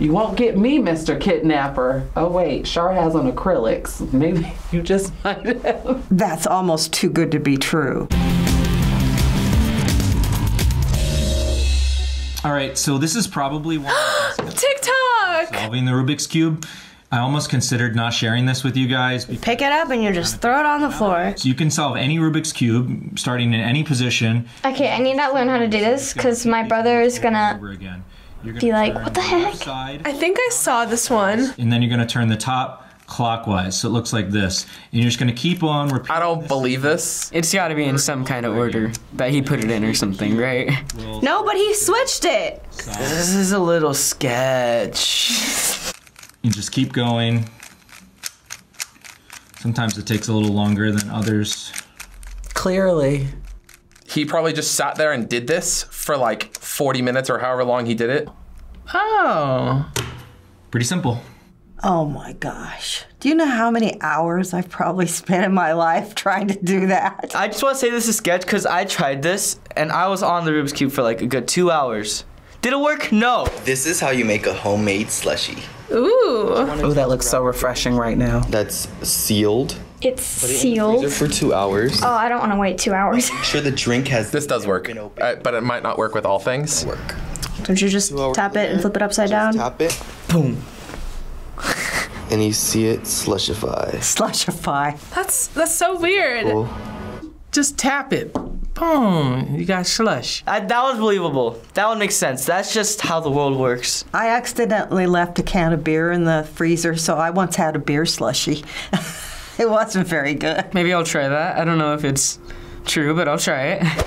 You won't get me, Mr. Kidnapper. Oh, wait, Shar has on acrylics. Maybe you just might have. That's almost too good to be true. All right, so this is probably one of TikTok! solving the Rubik's Cube. I almost considered not sharing this with you guys. Pick it up and you just throw it on the floor. So you can solve any Rubik's Cube starting in any position Okay, I need to learn how to do this because my brother is gonna over again. You're gonna be like, what the the heck? Side, I think I saw this one. and then you're gonna turn the top clockwise, so it looks like this. And you're just gonna keep on repeating. I don't believe this. It's got to be in some kind of order that he put it in or something, right? No, but he switched it. This is a little sketch. And just keep going. Sometimes it takes a little longer than others. Clearly. He probably just sat there and did this for like 40 minutes or however long he did it. Oh. Pretty simple. Oh my gosh. Do you know how many hours I've probably spent in my life trying to do that? I just want to say this is sketch because I tried this and I was on the Rubik's Cube for like a good two hours. Did it work? No. This is how you make a homemade slushy. Ooh. Oh, that looks so refreshing right now. That's sealed. It's Freezer sealed. for two hours. Oh, I don't want to wait two hours. Make sure the drink has This does work, uh, but it might not work with all things. work. Don't you just tap it and flip it upside down? Tap it, Boom. and you see it slushify. Slushify. That's that's so weird. Cool. Just tap it. Boom. You got slush. I, that was believable. That one makes sense. That's just how the world works. I accidentally left a can of beer in the freezer, so I once had a beer slushy. it wasn't very good. Maybe I'll try that. I don't know if it's true, but I'll try it.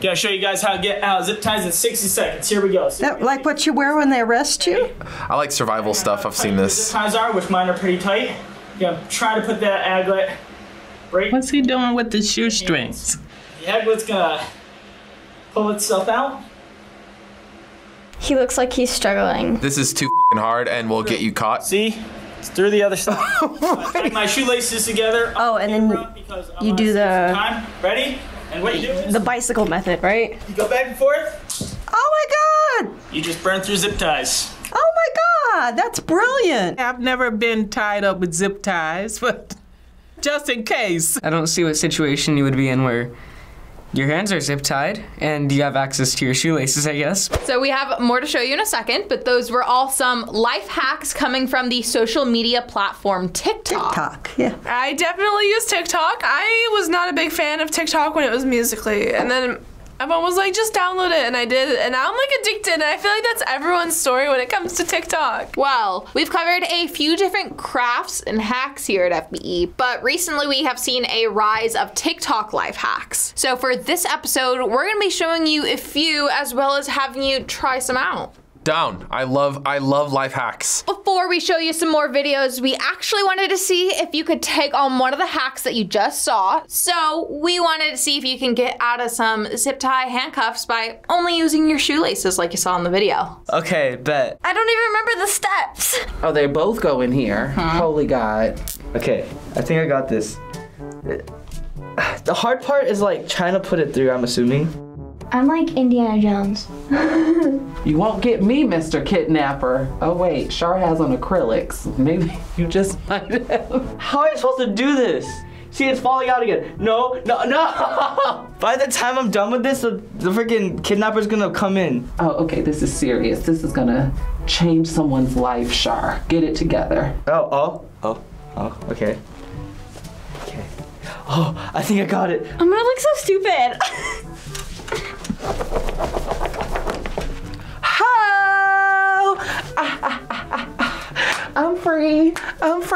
Gotta show you guys how to get out zip ties in 60 seconds. Here we go. So That, like what you wear when they arrest you? I like survival stuff. I've seen Zip this. ties are, which mine are pretty tight. You're gonna try to put that aglet right. What's he doing with the shoestrings? The aglet's gonna pull itself out. He looks like he's struggling. This is too hard and will get you caught. See? It's through the other side. I tie my shoelaces together. Oh, and then because you do the- time. Ready? And what you do is The bicycle method, right? you go back and forth. Oh my god! You just burn through zip ties. Oh my god! That's brilliant! I've never been tied up with zip ties, but just in case. I don't see what situation you would be in where your hands are zip tied and you have access to your shoelaces, I guess. So we have more to show you in a second, but those were all some life hacks coming from the social media platform TikTok. Talk. Yeah. I definitely use TikTok. I was not a big fan of TikTok when it was Musical.ly, and then everyone was like, just download it, and I did, and now I'm like addicted, and I feel like that's everyone's story when it comes to TikTok. Well, we've covered a few different crafts and hacks here at FBE, but recently we have seen a rise of TikTok life hacks. So for this episode, we're gonna be showing you a few as well as having you try some out. Down. I love I love life hacks. Before we show you some more videos, we actually wanted to see if you could take on one of the hacks that you just saw. So we wanted to see if you can get out of some zip tie handcuffs by only using your shoelaces like you saw in the video. Okay, bet. I don't even remember the steps. Oh, they both go in here. Holy God. Okay, I think I got this. The hard part is like trying to put it through, I'm assuming. I'm like Indiana Jones. You won't get me, Mr. Kidnapper. Oh, wait, Shar has on acrylics. Maybe you just might have. How am I supposed to do this? See, it's falling out again. No, no, no! By the time I'm done with this, the, the freaking kidnapper's gonna come in. Oh, okay, this is serious. This is gonna change someone's life, Shar. Get it together. Oh, oh, oh, oh, okay. Okay. Oh, I think I got it. I'm gonna look so stupid.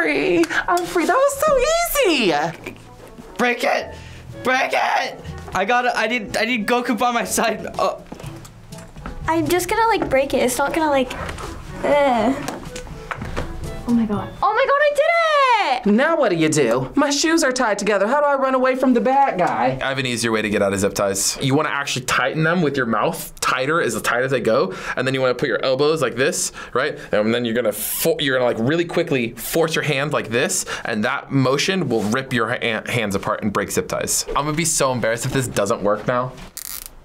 free. I'm free. That was so easy. Break it! Break it! I got it. I need. I need Goku by my side. Oh, I'm just gonna like break it. It's not gonna like. Uh. Oh my god. Oh my god, I did it! Now what do you do? My shoes are tied together. How do I run away from the bad guy? I have an easier way to get out of zip ties. You want to actually tighten them with your mouth tighter as tight as they go, and then you want to put your elbows like this, right? And then you're gonna fo- you're gonna like really quickly force your hand like this, and that motion will rip your ha- hands apart and break zip ties. I'm gonna be so embarrassed if this doesn't work now,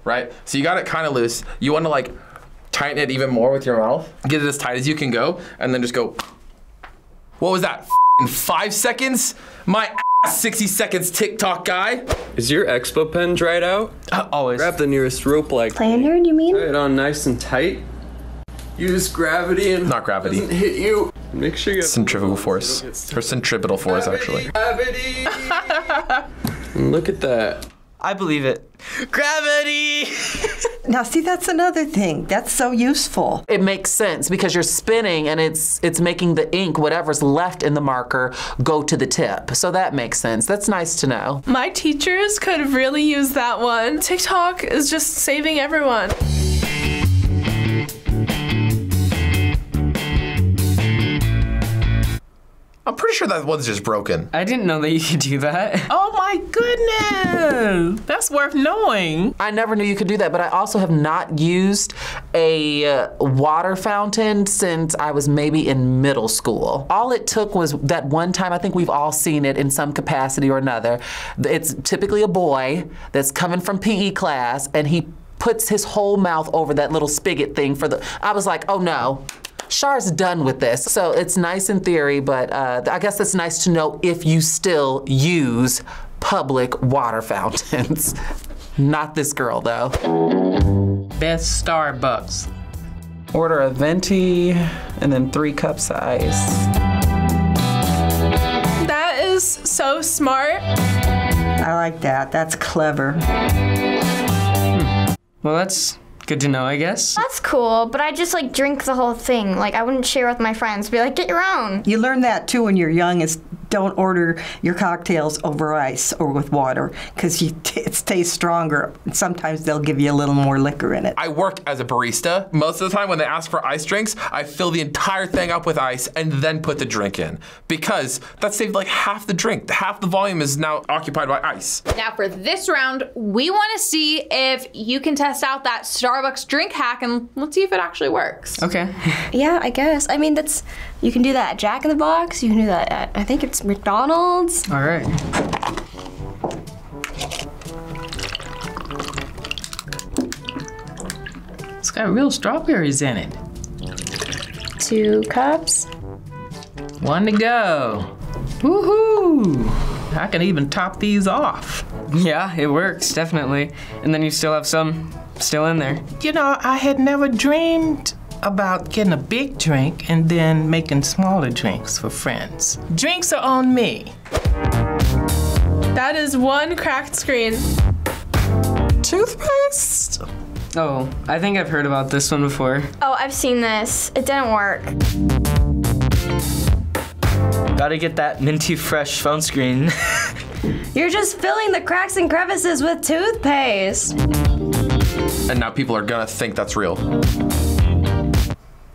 right? So you got it kind of loose. You want to like tighten it even more with your mouth. Get it as tight as you can go, and then just go. What was that? In five seconds? My ass, 60 seconds TikTok guy. Is your expo pen dried out? Uh, always. Grab the nearest rope like Lanyard, you mean? tie it on nice and tight. Use gravity and Not gravity. doesn't hit you. Make sure you have Centrifugal force. Or centripetal force, actually. gravity. look at that. I believe it. Gravity! Now, see, that's another thing. That's so useful. It makes sense because you're spinning and it's it's making the ink, whatever's left in the marker, go to the tip. So that makes sense. That's nice to know. My teachers could really use that one. TikTok is just saving everyone. I'm pretty sure that one's just broken. I didn't know that you could do that. Oh my goodness. That's worth knowing. I never knew you could do that, but I also have not used a uh, water fountain since I was maybe in middle school. All it took was that one time, I think we've all seen it in some capacity or another. It's typically a boy that's coming from PE class and he puts his whole mouth over that little spigot thing for the. I was like, oh no. Shar's done with this. So it's nice in theory, but uh, I guess it's nice to know if you still use public water fountains. Not this girl, though. Best Starbucks. Order a venti and then three cups of ice. That is so smart. I like that. That's clever. Well, that's good to know, I guess. That's cool, but I just like drink the whole thing. Like I wouldn't share with my friends. Be like, get your own. You learn that too when you're young is don't order your cocktails over ice or with water because it tastes stronger. Sometimes they'll give you a little more liquor in it. I work as a barista. Most of the time when they ask for ice drinks, I fill the entire thing up with ice and then put the drink in because that saved like half the drink. Half the volume is now occupied by ice. Now for this round, we want to see if you can test out that Starbucks drink hack and let's see if it actually works. Okay. Yeah, I guess. I mean, that's you can do that at Jack in the Box. You can do that at I think it's McDonald's. All right. It's got real strawberries in it. Two cups. One to go. Woohoo! I can even top these off. Yeah, it works, definitely. And then you still have some still in there. You know, I had never dreamed about getting a big drink and then making smaller drinks for friends. Drinks are on me. That is one cracked screen. Toothpaste? Oh, I think I've heard about this one before. Oh, I've seen this. It didn't work. Gotta get that minty fresh phone screen. You're just filling the cracks and crevices with toothpaste. And now people are gonna think that's real.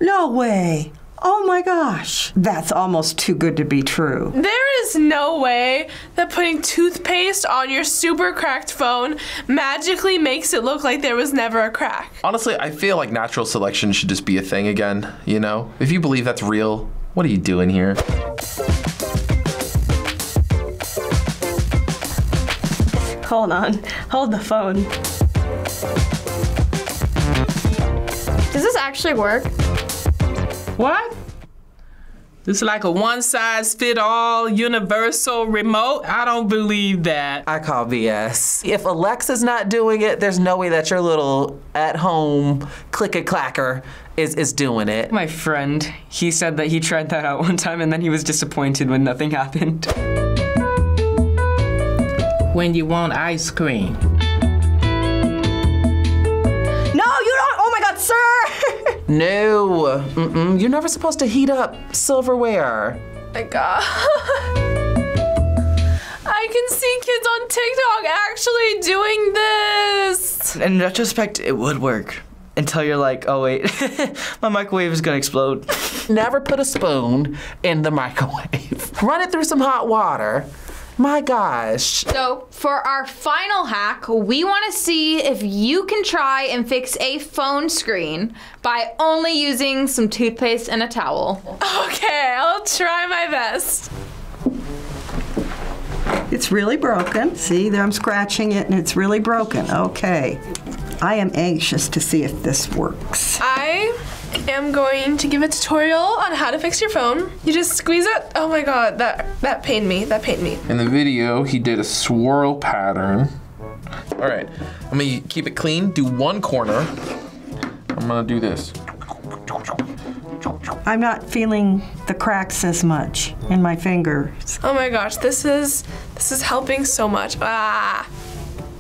No way. Oh my gosh. That's almost too good to be true. There is no way that putting toothpaste on your super cracked phone magically makes it look like there was never a crack. Honestly, I feel like natural selection should just be a thing again, you know? If you believe that's real, what are you doing here? Hold on. Hold the phone. Does this actually work? What? This is like a one size fit all universal remote? I don't believe that. I call BS. If Alexa's not doing it, there's no way that your little at home click a clacker is, is doing it. My friend, he said that he tried that out one time and then he was disappointed when nothing happened. When you want ice cream. No, mm-mm. you're never supposed to heat up silverware. my god. I can see kids on TikTok actually doing this. In retrospect, it would work. Until you're like, oh wait, my microwave is gonna explode. Never put a spoon in the microwave. Run it through some hot water. My gosh. So for our final hack, we want to see if you can try and fix a phone screen by only using some toothpaste and a towel. Okay, I'll try my best. It's really broken. See, there I'm scratching it and it's really broken. Okay. I am anxious to see if this works. I am going to give a tutorial on how to fix your phone. You just squeeze it. Oh my god, that that pained me. That pained me. In the video, he did a swirl pattern. All right, I'm gonna keep it clean. Do one corner. I'm gonna do this. I'm not feeling the cracks as much in my fingers. Oh my gosh, this is this is helping so much. Ah.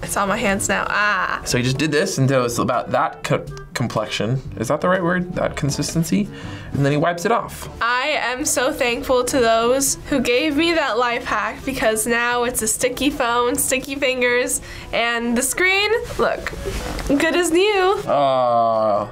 It's on my hands now. Ah. So he just did this until it's about that co- complexion. Is that the right word? That consistency? And then he wipes it off. I am so thankful to those who gave me that life hack because now it's a sticky phone, sticky fingers, and the screen, look, good as new. Oh.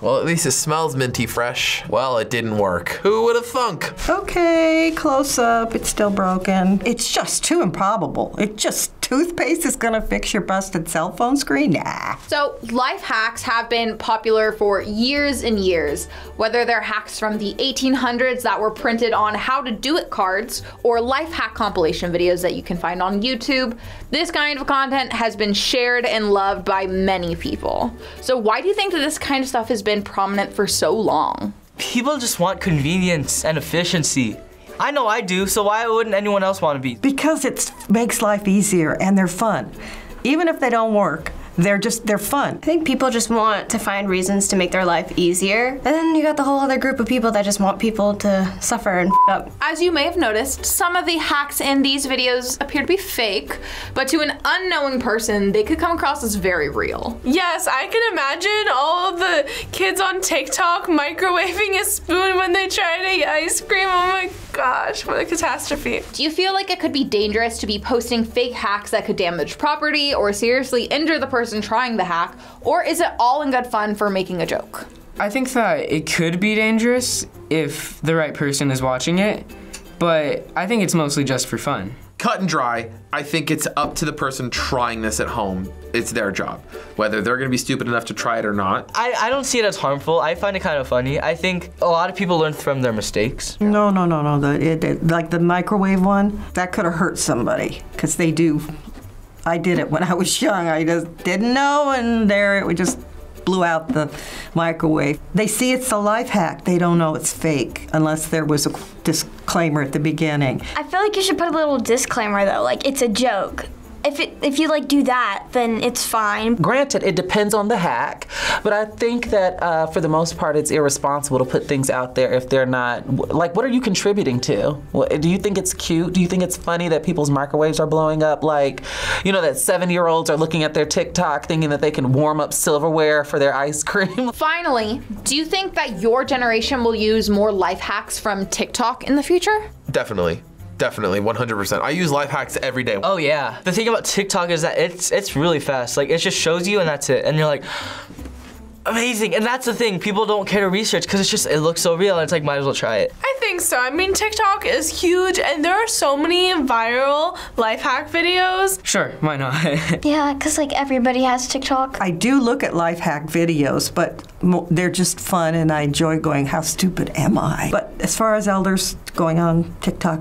Well, at least it smells minty fresh. Well, it didn't work. Who would have thunk? Okay, close up. It's still broken. It's just too improbable. It just toothpaste is gonna fix your busted cell phone screen? Nah. So, life hacks have been popular for years and years. Whether they're hacks from the 1800s that were printed on how to do it cards, or life hack compilation videos that you can find on YouTube, this kind of content has been shared and loved by many people. So, why do you think that this kind of stuff has been prominent for so long? People just want convenience and efficiency. I know I do, so why wouldn't anyone else want to be? Because it makes life easier and they're fun. Even if they don't work, they're just they're fun. I think people just want to find reasons to make their life easier. And then you got the whole other group of people that just want people to suffer and f- up. As you may have noticed, some of the hacks in these videos appear to be fake, but to an unknowing person, they could come across as very real. Yes, I can imagine all of the kids on TikTok microwaving a spoon when they try to eat ice cream. Oh my gosh, what a catastrophe. Do you feel like it could be dangerous to be posting fake hacks that could damage property or seriously injure the person trying the hack, or is it all in good fun for making a joke? I think that it could be dangerous if the right person is watching it, but I think it's mostly just for fun. Cut and dry, I think it's up to the person trying this at home. It's their job. Whether they're gonna be stupid enough to try it or not. I, I don't see it as harmful. I find it kind of funny. I think a lot of people learn from their mistakes. No, no, no, no. The, it, it, like the microwave one, that could have hurt somebody because they do. I did it when I was young. I just didn't know, and there it would just blew out the microwave. They see it's a life hack. They don't know it's fake unless there was a disclaimer at the beginning. I feel like you should put a little disclaimer though, like it's a joke. If it if you like do that, then it's fine. Granted, it depends on the hack, but I think that uh, for the most part, it's irresponsible to put things out there if they're not like. What are you contributing to? Do you think it's cute? Do you think it's funny that people's microwaves are blowing up? Like, you know, that seven-year-olds are looking at their TikTok thinking that they can warm up silverware for their ice cream. Finally, do you think that your generation will use more life hacks from TikTok in the future? Definitely. Definitely, 100%. I use life hacks every day. Oh yeah. The thing about TikTok is that it's it's really fast. Like it just shows you and that's it. And you're like amazing. And that's the thing. People don't care to research because it's just it looks so real and it's like might as well try it. I think so. I mean, TikTok is huge, and there are so many viral life hack videos. Sure, why not? Yeah, because like everybody has TikTok. I do look at life hack videos, but mo- they're just fun, and I enjoy going, "How stupid am I?" But as far as elders going on TikTok,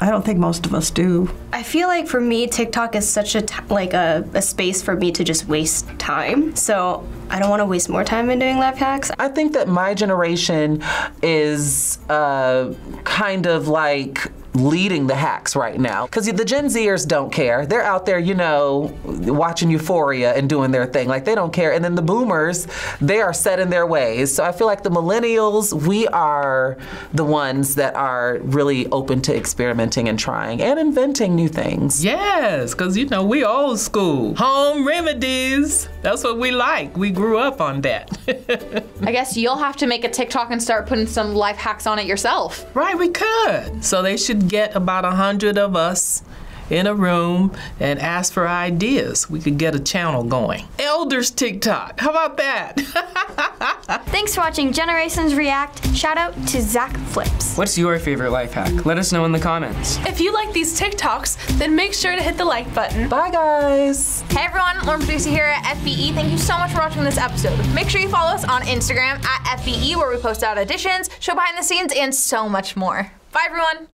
I don't think most of us do. I feel like for me, TikTok is such a like a, a space for me to just waste time. So I don't want to waste more time in doing life hacks. I think that my generation is uh, kind of like leading the hacks right now because the Gen Zers don't care. They're out there, you know, watching Euphoria and doing their thing. Like they don't care. And then the boomers, they are set in their ways. So I feel like the millennials, we are the ones that are really open to experimenting and trying and inventing new things. Yes, because you know, we old school. Home remedies. That's what we like. We grew up on that. I guess you'll have to make a TikTok and start putting some life hacks on it yourself. Right, we could. So they should get about a hundred of us in a room and ask for ideas. We could get a channel going. Elders TikTok. How about that? Thanks for watching Generations React. Shout out to Zach Flips. What's your favorite life hack? Let us know in the comments. If you like these TikToks, then make sure to hit the like button. Bye, guys. Hey everyone, Lauren Producer here at FBE. Thank you so much for watching this episode. Make sure you follow us on Instagram at FBE where we post out editions, show behind the scenes, and so much more. Bye everyone.